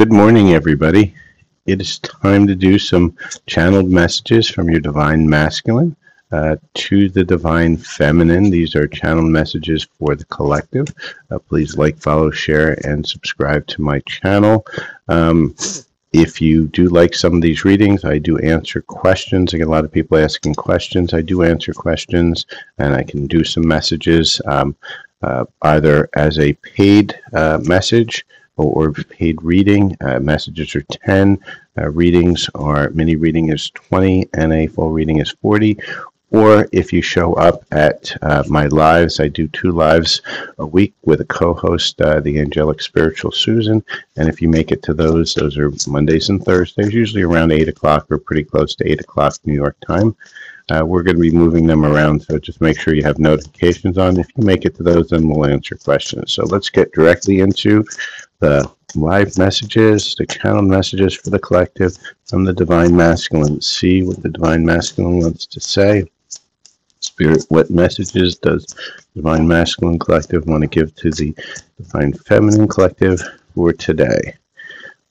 Good morning, everybody. It is time to do some channeled messages from your Divine Masculine uh, to the Divine Feminine. These are channeled messages for the collective. Uh, please like, follow, share, and subscribe to my channel. Um, if you do like some of these readings, I do answer questions. I get a lot of people asking questions. I do answer questions, and I can do some messages um, uh, either as a paid uh, message or paid reading. Uh, messages are 10, uh, readings are mini reading is 20, and a full reading is 40. Or if you show up at uh, my lives, I do two lives a week with a co host, uh, the angelic spiritual Susan. And if you make it to those, those are Mondays and Thursdays, usually around 8 o'clock or pretty close to 8 o'clock New York time. Uh, we're going to be moving them around, so just make sure you have notifications on. If you make it to those, then we'll answer questions. So let's get directly into the live messages, the channel messages for the collective from the Divine Masculine. See what the Divine Masculine wants to say. Spirit, what messages does Divine Masculine Collective want to give to the Divine Feminine Collective for today?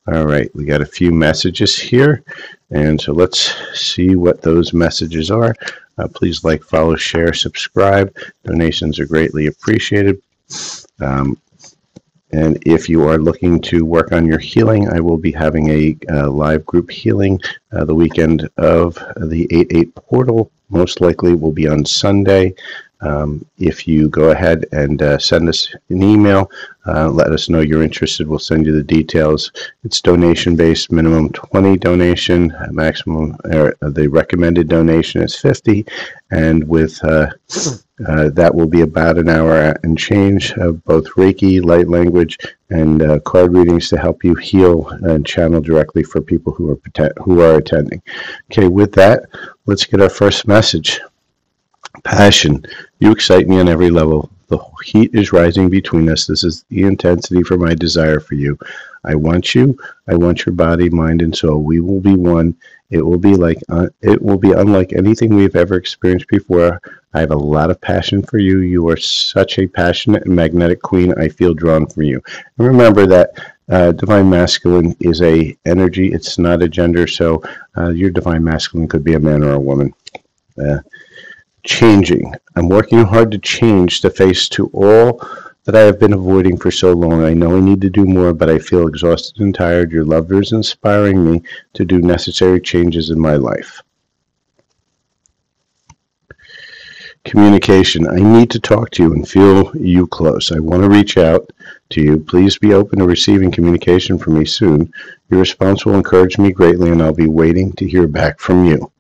All right, we got a few messages here, and so let's see what those messages are. Uh, please like, follow, share, subscribe. Donations are greatly appreciated. Um, and if you are looking to work on your healing, I will be having a uh, live group healing uh, the weekend of the 8 8 portal. Most likely will be on Sunday. Um, if you go ahead and uh, send us an email, uh, let us know you're interested. We'll send you the details. It's donation based, minimum 20 donation, maximum, uh, the recommended donation is 50. And with uh, that will be about an hour and change of both Reiki, light language, and uh, card readings to help you heal and channel directly for people who are who are attending. Okay, with that, let's get our first message. Passion. You excite me on every level. The heat is rising between us. This is the intensity for my desire for you. I want you. I want your body, mind, and soul. We will be one. It will be like uh, it will be unlike anything we've ever experienced before. I have a lot of passion for you. You are such a passionate and magnetic queen. I feel drawn from you. And remember that uh, divine masculine is a energy. It's not a gender. So uh, your divine masculine could be a man or a woman. Changing. I'm working hard to change the face to all that I have been avoiding for so long. I know I need to do more, but I feel exhausted and tired. Your love is inspiring me to do necessary changes in my life. Communication. I need to talk to you and feel you close. I want to reach out to you. Please be open to receiving communication from me soon. Your response will encourage me greatly, and I'll be waiting to hear back from you.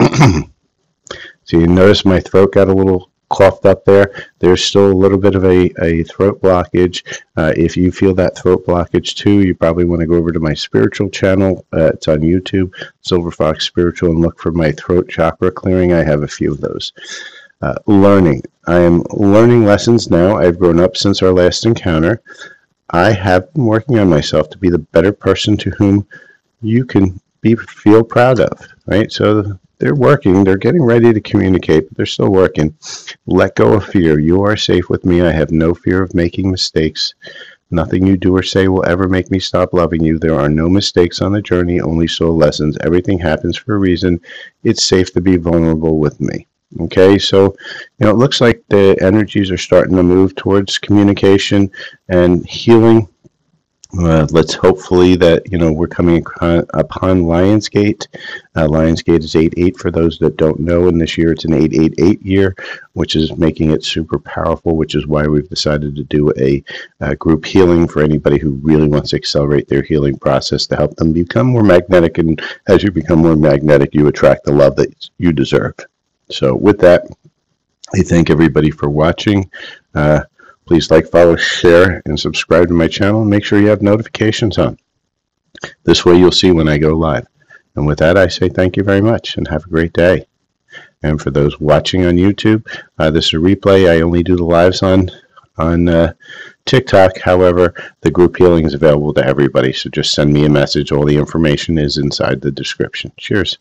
So you notice my throat got a little coughed up there. There's still a little bit of a, a throat blockage. Uh, if you feel that throat blockage too, you probably want to go over to my spiritual channel. Uh, it's on YouTube, Silver Fox Spiritual, and look for my throat chakra clearing. I have a few of those. Uh, learning. I am learning lessons now. I've grown up since our last encounter. I have been working on myself to be the better person to whom you can be feel proud of. Right. So they're working. They're getting ready to communicate, but they're still working. Let go of fear. You are safe with me. I have no fear of making mistakes. Nothing you do or say will ever make me stop loving you. There are no mistakes on the journey, only soul lessons. Everything happens for a reason. It's safe to be vulnerable with me. Okay, so you know it looks like the energies are starting to move towards communication and healing uh, let's hopefully that you know we're coming upon Lionsgate. Uh, Lionsgate is eight eight for those that don't know, and this year it's an eight eight eight year, which is making it super powerful. Which is why we've decided to do a, a, group healing for anybody who really wants to accelerate their healing process to help them become more magnetic. And as you become more magnetic, you attract the love that you deserve. So with that, I thank everybody for watching. Uh, Please like, follow, share, and subscribe to my channel. Make sure you have notifications on. This way you'll see when I go live. And with that, I say thank you very much and have a great day. And for those watching on YouTube, uh, this is a replay. I only do the lives on on uh, TikTok. However, the group healing is available to everybody. So just send me a message. All the information is inside the description. Cheers.